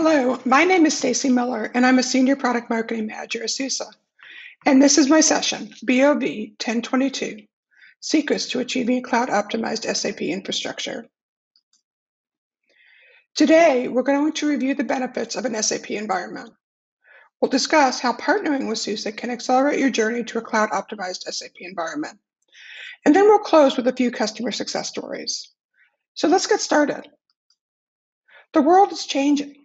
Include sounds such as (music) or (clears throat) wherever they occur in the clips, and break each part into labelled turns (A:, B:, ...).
A: Hello, my name is Stacy Miller, and I'm a Senior Product Marketing Manager at SUSE. And this is my session, BOV 1022, Secrets to Achieving Cloud Optimized SAP Infrastructure. Today, we're going to review the benefits of an SAP environment. We'll discuss how partnering with SUSE can accelerate your journey to a cloud optimized SAP environment. And then we'll close with a few customer success stories. So let's get started. The world is changing.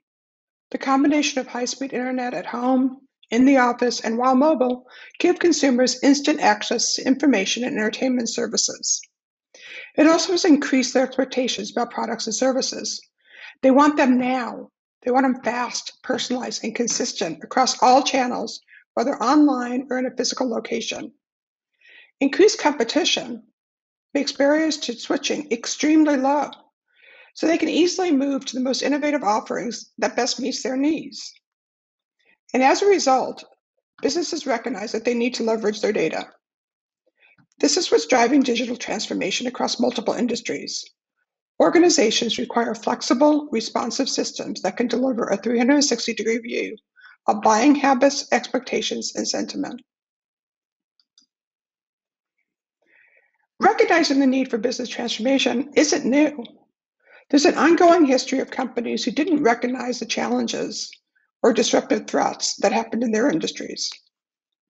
A: The combination of high-speed internet at home, in the office, and while mobile give consumers instant access to information and entertainment services. It also has increased their expectations about products and services. They want them now. They want them fast, personalized, and consistent across all channels, whether online or in a physical location. Increased competition makes barriers to switching extremely low so they can easily move to the most innovative offerings that best meets their needs. And as a result, businesses recognize that they need to leverage their data. This is what's driving digital transformation across multiple industries. Organizations require flexible, responsive systems that can deliver a 360 degree view of buying habits, expectations, and sentiment. Recognizing the need for business transformation isn't new. There's an ongoing history of companies who didn't recognize the challenges or disruptive threats that happened in their industries. A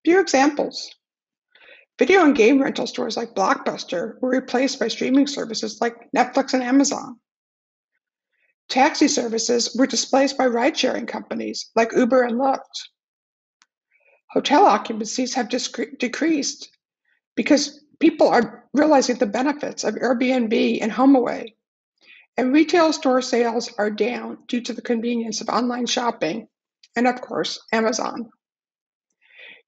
A: Few examples. Video and game rental stores like Blockbuster were replaced by streaming services like Netflix and Amazon. Taxi services were displaced by ride sharing companies like Uber and Lyft. Hotel occupancies have decreased because people are realizing the benefits of Airbnb and HomeAway and retail store sales are down due to the convenience of online shopping and, of course, Amazon.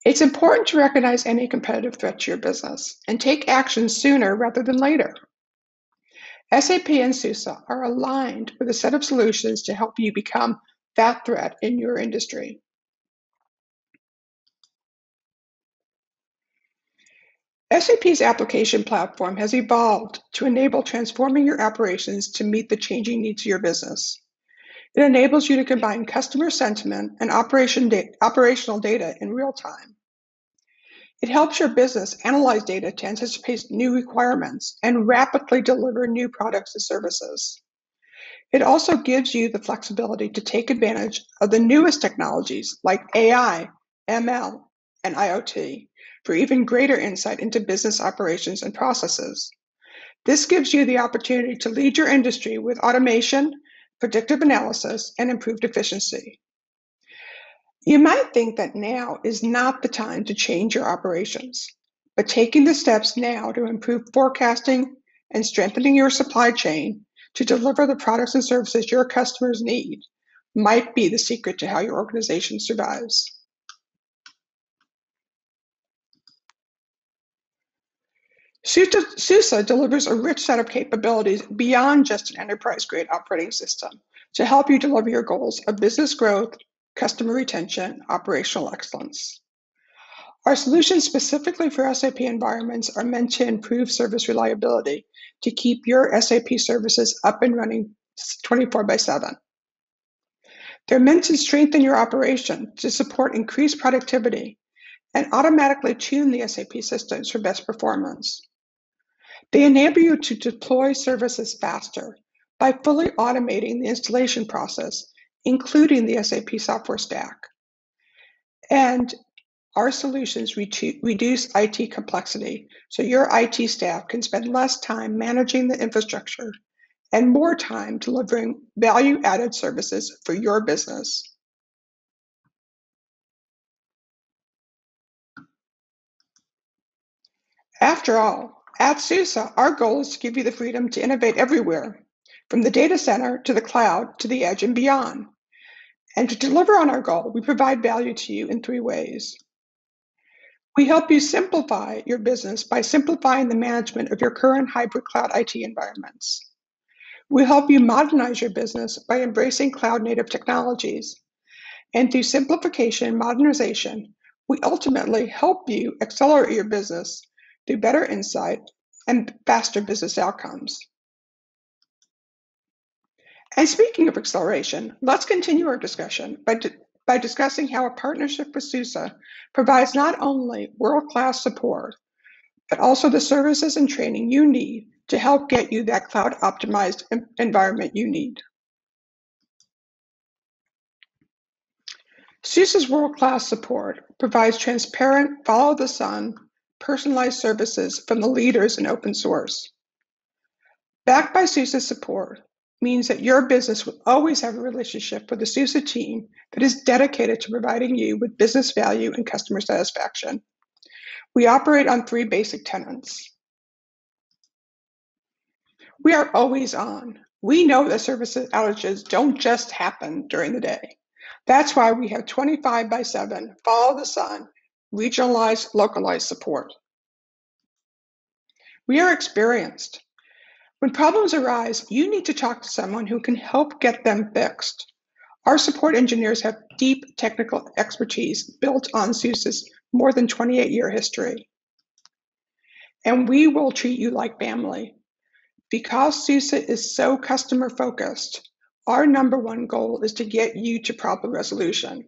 A: It's important to recognize any competitive threat to your business and take action sooner rather than later. SAP and SUSE are aligned with a set of solutions to help you become that threat in your industry. SAP's application platform has evolved to enable transforming your operations to meet the changing needs of your business. It enables you to combine customer sentiment and operation da operational data in real time. It helps your business analyze data to anticipate new requirements and rapidly deliver new products and services. It also gives you the flexibility to take advantage of the newest technologies like AI, ML, and IoT for even greater insight into business operations and processes. This gives you the opportunity to lead your industry with automation, predictive analysis, and improved efficiency. You might think that now is not the time to change your operations, but taking the steps now to improve forecasting and strengthening your supply chain to deliver the products and services your customers need might be the secret to how your organization survives. SUSE delivers a rich set of capabilities beyond just an enterprise-grade operating system to help you deliver your goals of business growth, customer retention, operational excellence. Our solutions specifically for SAP environments are meant to improve service reliability to keep your SAP services up and running 24 by 7. They're meant to strengthen your operation to support increased productivity and automatically tune the SAP systems for best performance. They enable you to deploy services faster by fully automating the installation process, including the SAP software stack. And our solutions reduce IT complexity so your IT staff can spend less time managing the infrastructure and more time delivering value added services for your business. After all, at SUSE, our goal is to give you the freedom to innovate everywhere, from the data center to the cloud to the edge and beyond. And to deliver on our goal, we provide value to you in three ways. We help you simplify your business by simplifying the management of your current hybrid cloud IT environments. We help you modernize your business by embracing cloud native technologies. And through simplification and modernization, we ultimately help you accelerate your business through better insight and faster business outcomes. And speaking of acceleration, let's continue our discussion by, di- by discussing how a partnership with SUSE provides not only world-class support, but also the services and training you need to help get you that cloud optimized environment you need. SUSE's world-class support provides transparent, follow-the-sun, personalized services from the leaders in open source. Backed by SUSE's support means that your business will always have a relationship with the SUSE team that is dedicated to providing you with business value and customer satisfaction. We operate on three basic tenets. We are always on. We know that service outages don't just happen during the day. That's why we have 25 by 7, follow the sun, regionalized, localized support. We are experienced. When problems arise, you need to talk to someone who can help get them fixed. Our support engineers have deep technical expertise built on SUSE's more than 28 year history. And we will treat you like family. Because SUSE is so customer focused, our number one goal is to get you to problem resolution.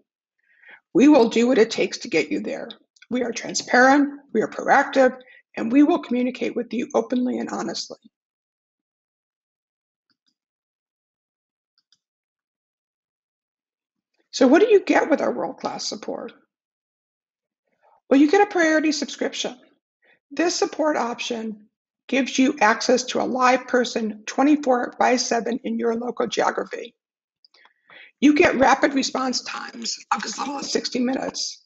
A: We will do what it takes to get you there. We are transparent, we are proactive, and we will communicate with you openly and honestly. So, what do you get with our world class support? Well, you get a priority subscription. This support option gives you access to a live person 24 by 7 in your local geography. You get rapid response times of as little as 60 minutes,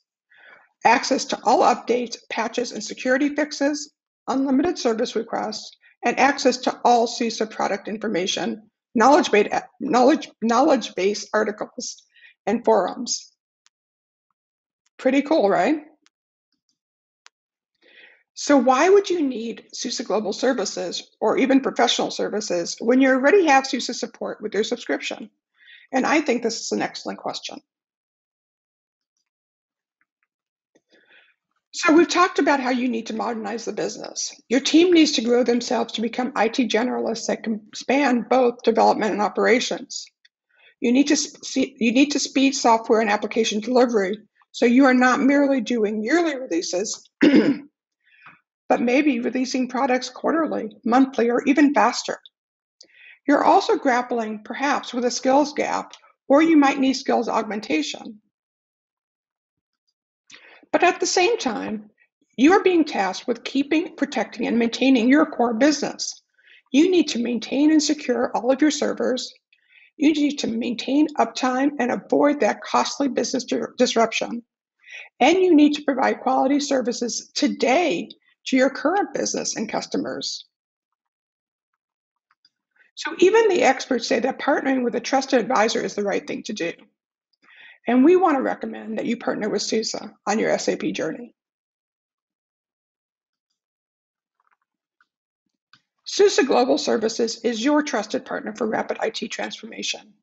A: access to all updates, patches, and security fixes, unlimited service requests, and access to all SUSE product information, knowledge-based knowledge, knowledge articles, and forums. Pretty cool, right? So why would you need SUSE Global Services or even professional services when you already have SUSE support with your subscription? And I think this is an excellent question. So we've talked about how you need to modernize the business. Your team needs to grow themselves to become IT generalists that can span both development and operations. You need to see, you need to speed software and application delivery so you are not merely doing yearly releases, (clears throat) but maybe releasing products quarterly, monthly, or even faster. You're also grappling perhaps with a skills gap, or you might need skills augmentation. But at the same time, you are being tasked with keeping, protecting, and maintaining your core business. You need to maintain and secure all of your servers. You need to maintain uptime and avoid that costly business disruption. And you need to provide quality services today to your current business and customers. So even the experts say that partnering with a trusted advisor is the right thing to do. And we want to recommend that you partner with SUSE on your SAP journey. SUSE Global Services is your trusted partner for rapid IT transformation.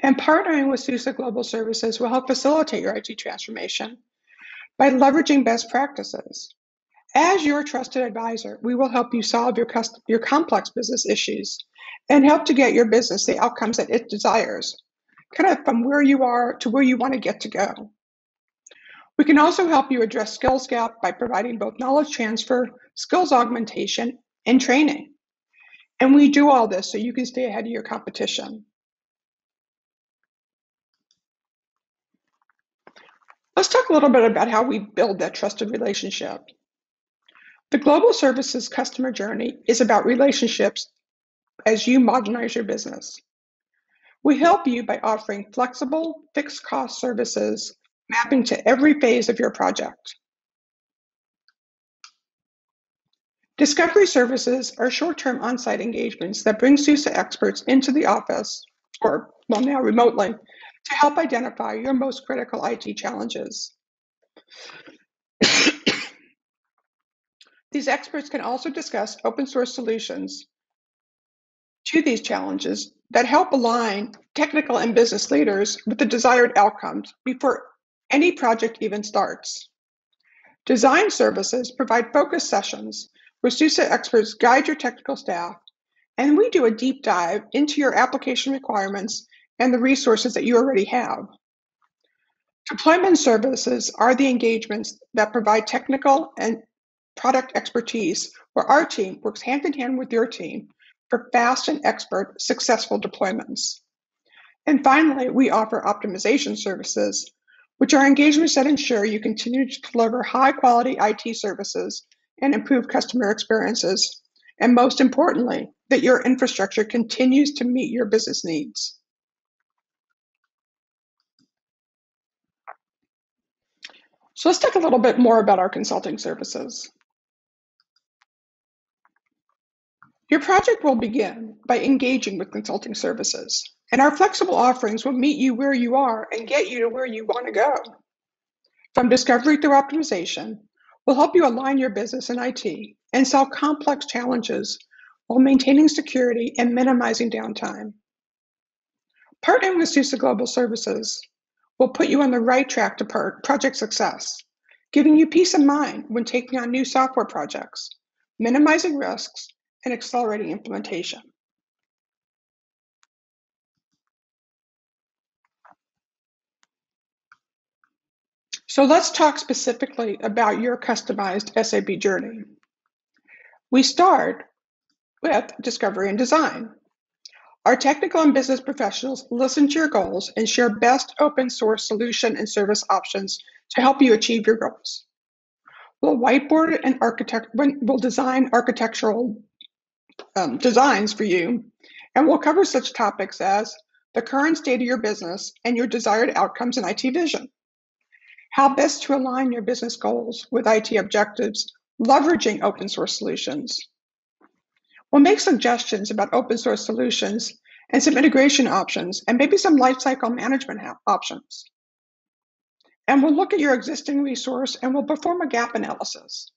A: And partnering with SUSE Global Services will help facilitate your IT transformation by leveraging best practices, as your trusted advisor, we will help you solve your, your complex business issues and help to get your business the outcomes that it desires, kind of from where you are to where you want to get to go. We can also help you address skills gap by providing both knowledge transfer, skills augmentation, and training. And we do all this so you can stay ahead of your competition. Let's talk a little bit about how we build that trusted relationship. The global services customer journey is about relationships as you modernize your business. We help you by offering flexible, fixed cost services mapping to every phase of your project. Discovery services are short-term on-site engagements that bring SUSE experts into the office, or well now remotely, to help identify your most critical IT challenges. (coughs) These experts can also discuss open source solutions to these challenges that help align technical and business leaders with the desired outcomes before any project even starts. Design services provide focus sessions where SUSE experts guide your technical staff and we do a deep dive into your application requirements and the resources that you already have. Deployment services are the engagements that provide technical and product expertise where our team works hand in hand with your team for fast and expert successful deployments. And finally, we offer optimization services, which are engagements that ensure you continue to deliver high quality IT services and improve customer experiences. And most importantly, that your infrastructure continues to meet your business needs. So let's talk a little bit more about our consulting services. Your project will begin by engaging with consulting services, and our flexible offerings will meet you where you are and get you to where you want to go. From discovery through optimization, we'll help you align your business and IT and solve complex challenges while maintaining security and minimizing downtime. Partnering with SUSE Global Services will put you on the right track to project success, giving you peace of mind when taking on new software projects, minimizing risks, and accelerating implementation. So let's talk specifically about your customized SAP journey. We start with discovery and design. Our technical and business professionals listen to your goals and share best open source solution and service options to help you achieve your goals. We'll whiteboard and architect, we'll design architectural um, designs for you, and we'll cover such topics as the current state of your business and your desired outcomes in IT vision, how best to align your business goals with IT objectives, leveraging open source solutions, We'll make suggestions about open source solutions and some integration options and maybe some lifecycle management options. And we'll look at your existing resource and we'll perform a gap analysis.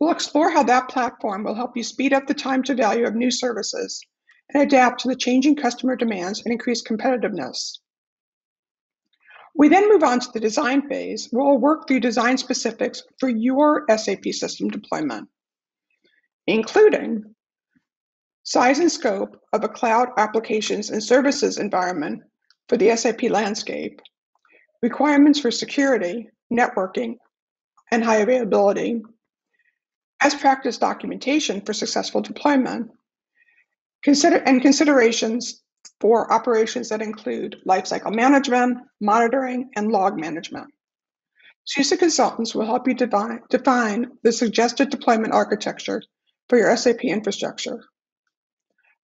A: We'll explore how that platform will help you speed up the time to value of new services and adapt to the changing customer demands and increase competitiveness. We then move on to the design phase, where we'll work through design specifics for your SAP system deployment including size and scope of a cloud applications and services environment for the SAP landscape, requirements for security, networking, and high availability, best practice documentation for successful deployment, consider, and considerations for operations that include lifecycle management, monitoring, and log management. SUSE consultants will help you define, define the suggested deployment architecture for your SAP infrastructure.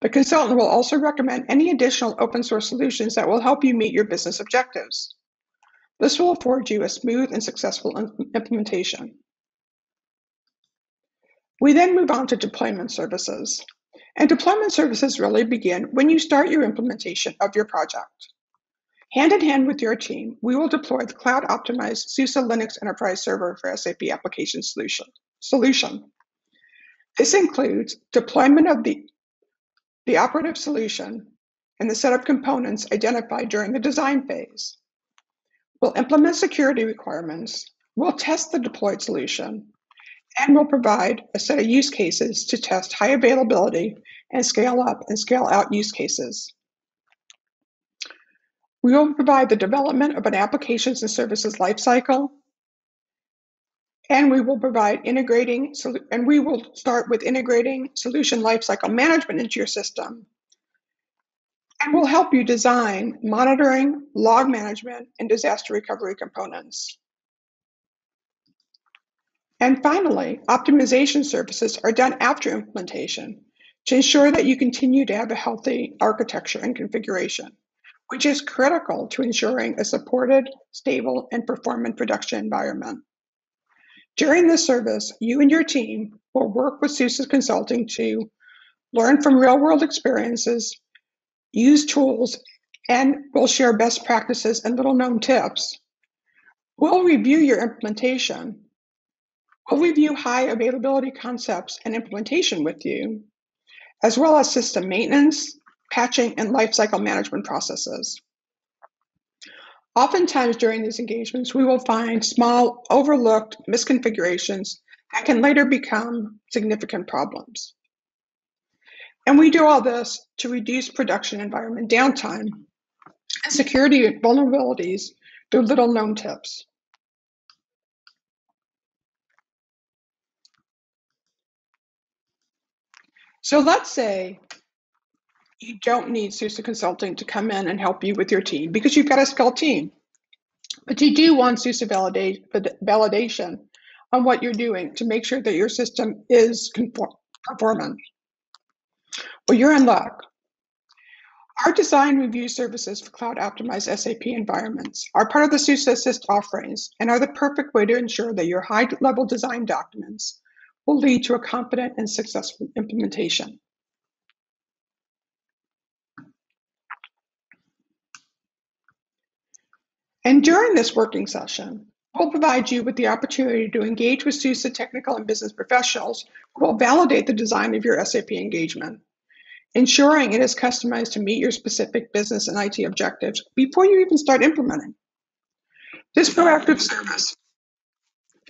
A: The consultant will also recommend any additional open source solutions that will help you meet your business objectives. This will afford you a smooth and successful implementation. We then move on to deployment services. And deployment services really begin when you start your implementation of your project. Hand in hand with your team, we will deploy the cloud optimized SUSE Linux Enterprise Server for SAP Application Solution. solution. This includes deployment of the, the operative solution and the set of components identified during the design phase. We'll implement security requirements, we'll test the deployed solution, and we'll provide a set of use cases to test high availability and scale up and scale out use cases. We will provide the development of an applications and services lifecycle and we will provide integrating, and we will start with integrating solution lifecycle management into your system. And we'll help you design monitoring, log management, and disaster recovery components. And finally, optimization services are done after implementation to ensure that you continue to have a healthy architecture and configuration, which is critical to ensuring a supported, stable, and performant production environment. During this service, you and your team will work with SUSE Consulting to learn from real world experiences, use tools, and we'll share best practices and little known tips. We'll review your implementation. We'll review high availability concepts and implementation with you, as well as system maintenance, patching, and lifecycle management processes. Oftentimes during these engagements, we will find small, overlooked misconfigurations that can later become significant problems. And we do all this to reduce production environment downtime and security vulnerabilities through little known tips. So let's say you don't need SUSE Consulting to come in and help you with your team because you've got a skilled team. But you do want SUSE validate, validation on what you're doing to make sure that your system is conform, performing. Well, you're in luck. Our design review services for cloud optimized SAP environments are part of the SUSE Assist offerings and are the perfect way to ensure that your high level design documents will lead to a confident and successful implementation. And during this working session, we'll provide you with the opportunity to engage with SUSE technical and business professionals who will validate the design of your SAP engagement, ensuring it is customized to meet your specific business and IT objectives before you even start implementing. This proactive service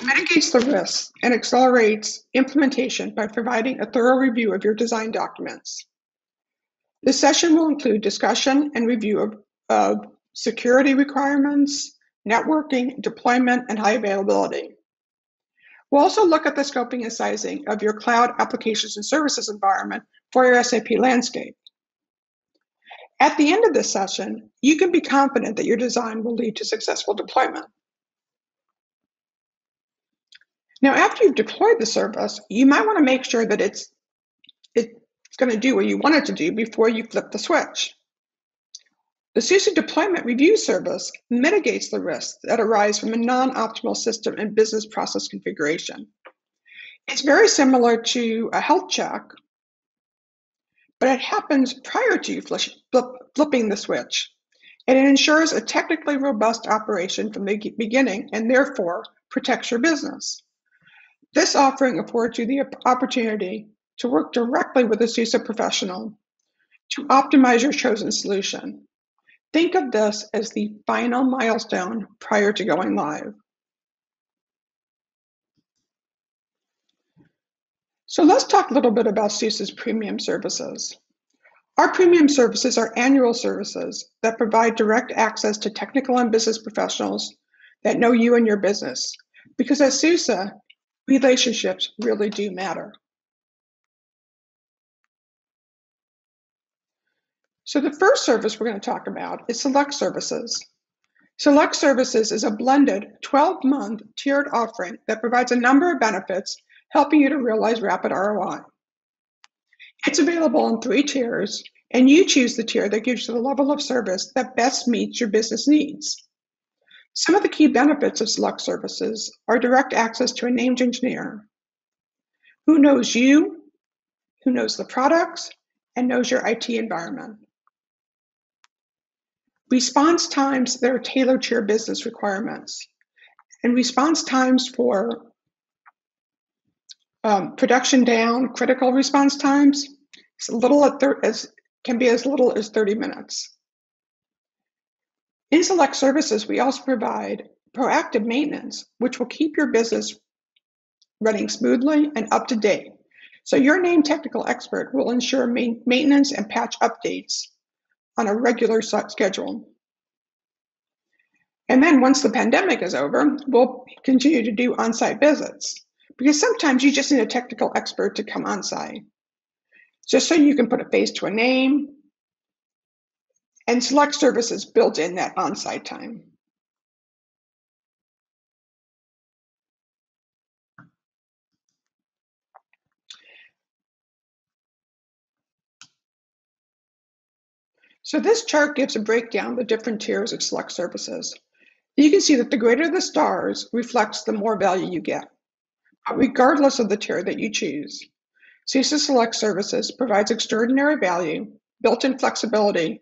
A: mitigates the risks and accelerates implementation by providing a thorough review of your design documents. This session will include discussion and review of, of security requirements, networking, deployment, and high availability. We'll also look at the scoping and sizing of your cloud applications and services environment for your SAP landscape. At the end of this session, you can be confident that your design will lead to successful deployment. Now, after you've deployed the service, you might want to make sure that it's, it's going to do what you want it to do before you flip the switch. The SUSE deployment review service mitigates the risks that arise from a non-optimal system and business process configuration. It's very similar to a health check, but it happens prior to you flipping the switch. And it ensures a technically robust operation from the beginning and therefore protects your business. This offering affords you the opportunity to work directly with a SUSE professional to optimize your chosen solution Think of this as the final milestone prior to going live. So let's talk a little bit about SUSE's premium services. Our premium services are annual services that provide direct access to technical and business professionals that know you and your business. Because at SUSE, relationships really do matter. So the first service we're going to talk about is Select Services. Select Services is a blended 12-month tiered offering that provides a number of benefits, helping you to realize rapid ROI. It's available in three tiers, and you choose the tier that gives you the level of service that best meets your business needs. Some of the key benefits of Select Services are direct access to a named engineer who knows you, who knows the products, and knows your IT environment. Response times that are tailored to your business requirements. And response times for um, production down, critical response times, as little as can be as little as 30 minutes. In select services, we also provide proactive maintenance, which will keep your business running smoothly and up to date. So your named technical expert will ensure maintenance and patch updates on a regular schedule. And then once the pandemic is over, we'll continue to do on site visits because sometimes you just need a technical expert to come on site just so you can put a face to a name and select services built in that on site time. So this chart gives a breakdown of the different tiers of select services. You can see that the greater the stars reflects the more value you get, regardless of the tier that you choose. SUSE Select Services provides extraordinary value, built-in flexibility,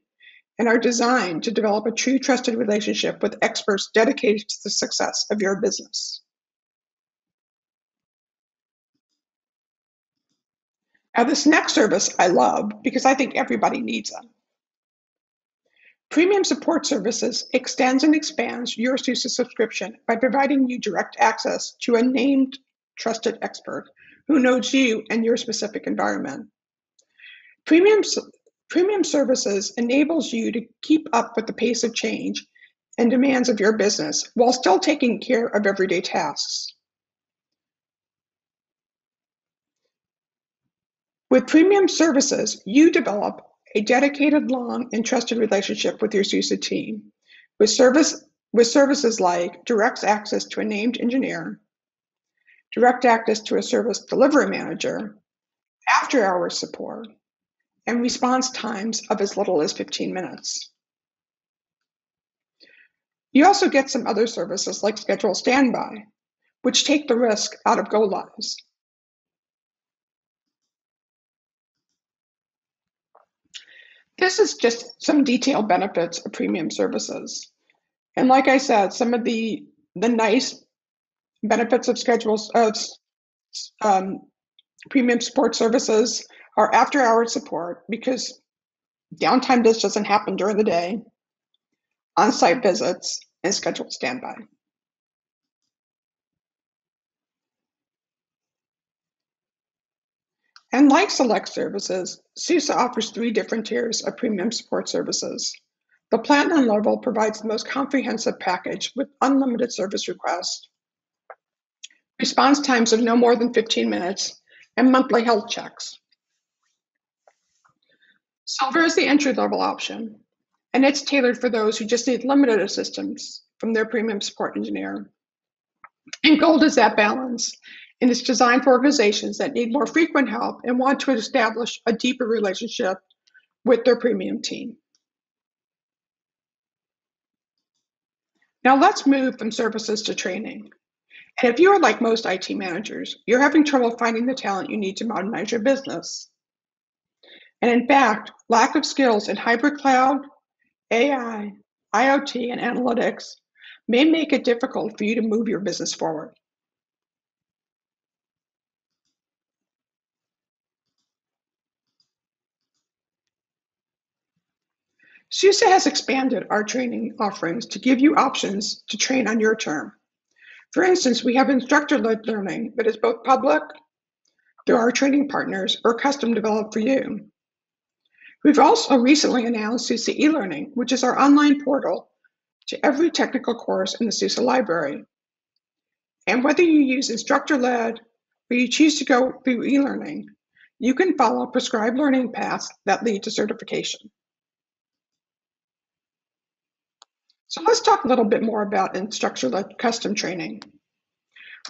A: and are designed to develop a true trusted relationship with experts dedicated to the success of your business. Now, this next service I love because I think everybody needs them. Premium Support Services extends and expands your SUSE subscription by providing you direct access to a named trusted expert who knows you and your specific environment. Premium, premium services enables you to keep up with the pace of change and demands of your business while still taking care of everyday tasks. With premium services, you develop a dedicated, long, and trusted relationship with your SUSE team. With, service, with services like direct access to a named engineer, direct access to a service delivery manager, after hours support, and response times of as little as 15 minutes. You also get some other services like schedule standby, which take the risk out of go lives. This is just some detailed benefits of premium services. And like I said, some of the the nice benefits of schedules of um, premium support services are after hours support because downtime just doesn't happen during the day, on site visits, and scheduled standby. And like Select Services, SUSE offers three different tiers of premium support services. The Platinum level provides the most comprehensive package with unlimited service requests, response times of no more than 15 minutes, and monthly health checks. Silver is the entry level option, and it's tailored for those who just need limited assistance from their premium support engineer. And gold is that balance, and it's designed for organizations that need more frequent help and want to establish a deeper relationship with their premium team. Now let's move from services to training. And if you are like most IT managers, you're having trouble finding the talent you need to modernize your business. And in fact, lack of skills in hybrid cloud, AI, IoT, and analytics may make it difficult for you to move your business forward. SUSE has expanded our training offerings to give you options to train on your term. For instance, we have instructor-led learning that is both public through our training partners or custom developed for you. We've also recently announced SUSE e-learning, which is our online portal to every technical course in the SUSE library. And whether you use instructor-led or you choose to go through e-learning, you can follow prescribed learning paths that lead to certification. So let's talk a little bit more about instructor-led custom training.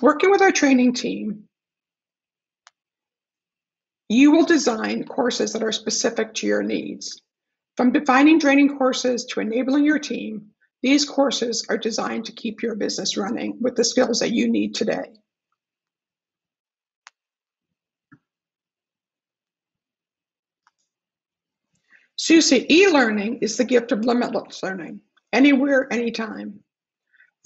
A: Working with our training team, you will design courses that are specific to your needs. From defining training courses to enabling your team, these courses are designed to keep your business running with the skills that you need today. SUSE e-learning is the gift of limitless learning anywhere, anytime.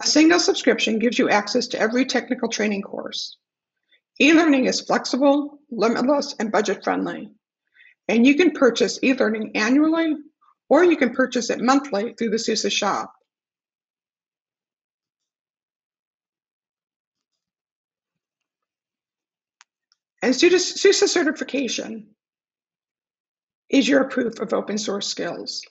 A: A single subscription gives you access to every technical training course. E-learning is flexible, limitless, and budget-friendly. And you can purchase e-learning annually, or you can purchase it monthly through the SUSE shop. And SUSE certification is your proof of open source skills.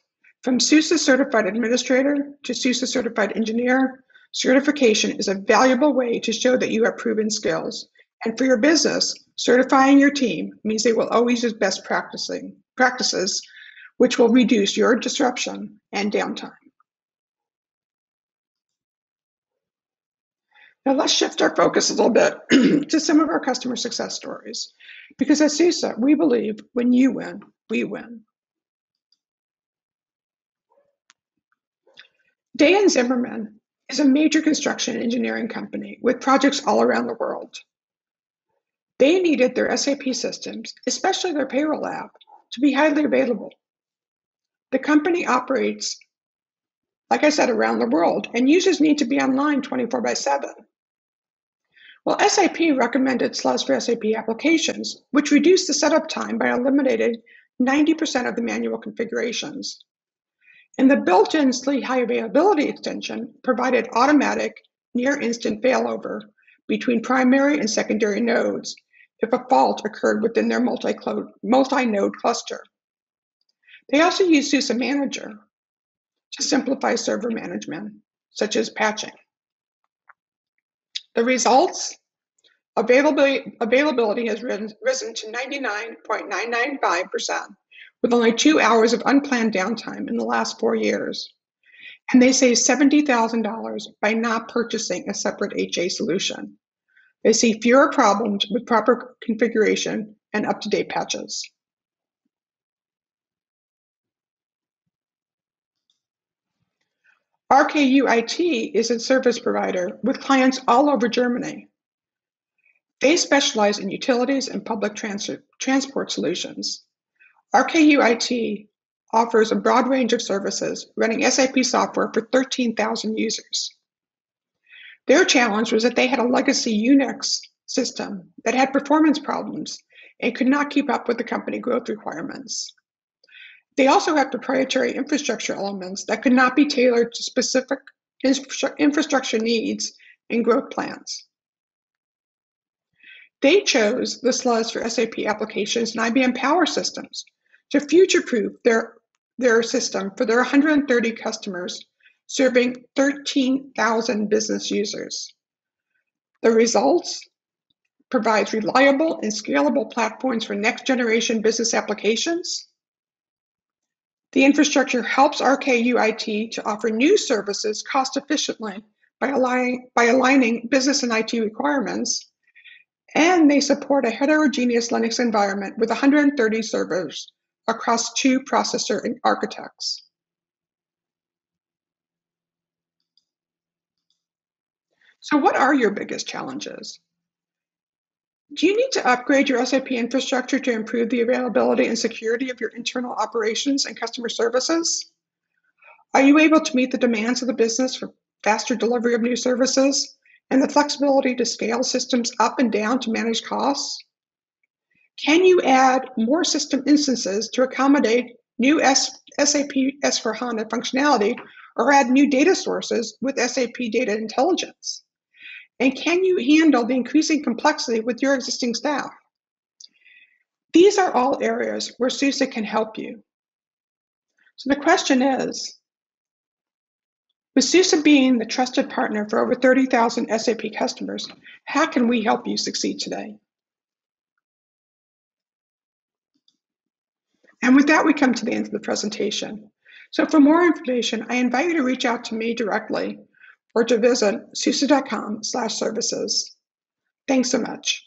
A: From SUSE Certified Administrator to SUSE Certified Engineer, certification is a valuable way to show that you have proven skills. And for your business, certifying your team means they will always use best practicing practices, which will reduce your disruption and downtime. Now let's shift our focus a little bit (clears throat) to some of our customer success stories. Because at SUSE, we believe when you win, we win. Day & Zimmermann is a major construction engineering company with projects all around the world. They needed their SAP systems, especially their payroll app, to be highly available. The company operates, like I said, around the world, and users need to be online 24 by 7. Well, SAP recommended SLES for SAP applications, which reduced the setup time by eliminating 90% of the manual configurations. And the built-in SLE high availability extension provided automatic near instant failover between primary and secondary nodes, if a fault occurred within their multi-node cluster. They also use SUSE Manager to simplify server management, such as patching. The results availability, availability has risen, risen to 99.995%, with only two hours of unplanned downtime in the last four years. And they save $70,000 by not purchasing a separate HA solution. They see fewer problems with proper configuration and up to date patches. RKU IT is a service provider with clients all over Germany. They specialize in utilities and public trans transport solutions. RKU IT offers a broad range of services running SAP software for 13,000 users. Their challenge was that they had a legacy Unix system that had performance problems and could not keep up with the company growth requirements. They also had proprietary infrastructure elements that could not be tailored to specific infrastructure needs and growth plans. They chose the SLES for SAP applications and IBM Power Systems to future-proof their, their system for their 130 customers, serving 13,000 business users. The results provides reliable and scalable platforms for next generation business applications the infrastructure helps RKU IT to offer new services cost efficiently by aligning, by aligning business and IT requirements, and they support a heterogeneous Linux environment with 130 servers across two processor architects. So what are your biggest challenges? Do you need to upgrade your SAP infrastructure to improve the availability and security of your internal operations and customer services? Are you able to meet the demands of the business for faster delivery of new services and the flexibility to scale systems up and down to manage costs? Can you add more system instances to accommodate new S SAP S4HANA functionality or add new data sources with SAP Data Intelligence? And can you handle the increasing complexity with your existing staff? These are all areas where SUSE can help you. So the question is, with SUSE being the trusted partner for over 30,000 SAP customers, how can we help you succeed today? And with that, we come to the end of the presentation. So for more information, I invite you to reach out to me directly or to visit suse.com slash services. Thanks so much.